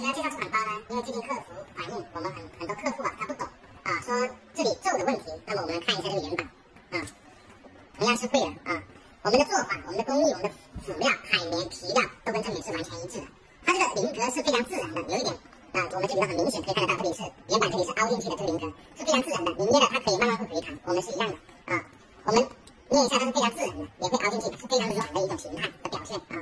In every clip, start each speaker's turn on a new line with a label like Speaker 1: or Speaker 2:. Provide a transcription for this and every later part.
Speaker 1: 什么要介绍这款包呢？因为最近客服反映，我们很很多客户啊，他不懂啊，说这里皱的问题。那么我们看一下这个原版啊，同样是会了啊。我们的做法、我们的工艺、我们的辅料、海绵、皮料都跟正品是完全一致的。它这个菱格是非常自然的，有一点啊，我们这里很明显可以看得到，这里是原版这里是凹进去的，这个菱格是非常自然的。你捏的它可以慢慢会回弹，我们是一样的啊。我们捏一下它是非常自然的，也会凹进去，是非常软的一种形态的表现啊。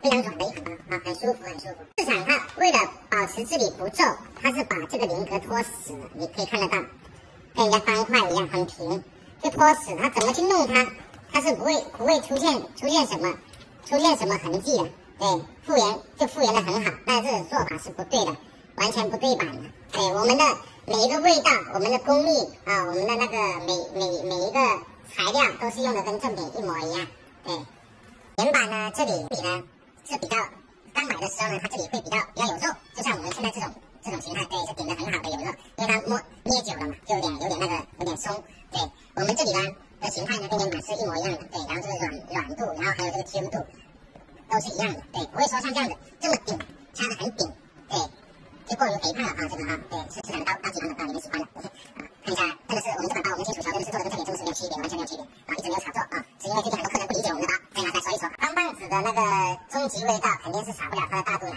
Speaker 1: 非常软的一款包啊，很舒服，很舒服。市场它为了保持这里不皱，它是把这个菱格拖死了，你可以看得到，跟人家方块一样很平，就拖死。它怎么去弄它，它是不会不会出现出现什么出现什么痕迹的。对，复原就复原的很好，但这种做法是不对的，完全不对版的。对，我们的每一个味道，我们的工艺啊，我们的那个每每每一个材料都是用的跟正品一模一样。对，原版呢，这里这里呢。是比较刚买的时候呢，它这里会比较比较有肉，就像我们现在这种这种形态，对，是顶的很好的有肉，因为它摸捏久了嘛，就有点有点那个有点松。对我们这里呢的形态呢跟原版是一模一样的，对，然后这个软软度，然后还有这个 Q 度都是一样的，对，不会说像这样子这么顶，掐的很顶，对，就过于肥胖了啊，这个啊，对，是市场的高高级版本啊，你们喜欢的，啊，看一下，这个是我们这款包，我们清楚条真的是做的跟正品真的是没有区别，完全没有区别啊，一直没有炒作啊，是因为最近很多的那个。终极味道肯定是少不了它的大肚腩，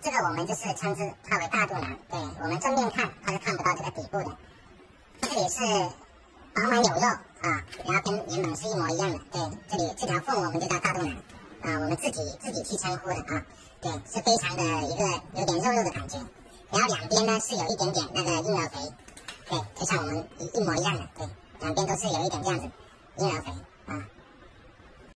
Speaker 1: 这个我们就是称之它为大肚腩。对我们正面看它是看不到这个底部的，这里是饱满有肉啊，然后跟原本是一模一样的。对，这里这条缝我们就叫大肚腩啊，我们自己自己去称呼的啊。对，是非常的一个有点肉肉的感觉，然后两边呢是有一点点那个婴儿肥，对，就像我们一一模一样的，对，两边都是有一点这样子婴儿肥啊。